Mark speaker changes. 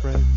Speaker 1: friend.